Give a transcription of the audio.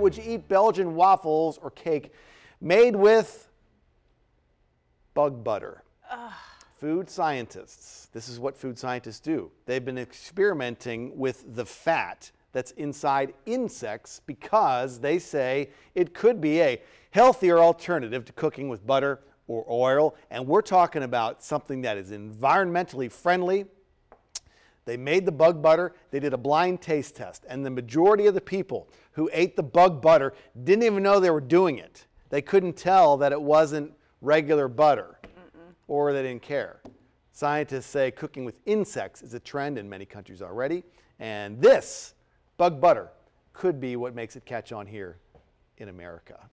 Would you eat Belgian waffles or cake made with bug butter? Food scientists, this is what food scientists do. They've been experimenting with the fat that's inside insects because they say it could be a healthier alternative to cooking with butter or oil. And we're talking about something that is environmentally friendly. They made the bug butter, they did a blind taste test, and the majority of the people who ate the bug butter didn't even know they were doing it. They couldn't tell that it wasn't regular butter or they didn't care. Scientists say cooking with insects is a trend in many countries already, and this bug butter could be what makes it catch on here in America.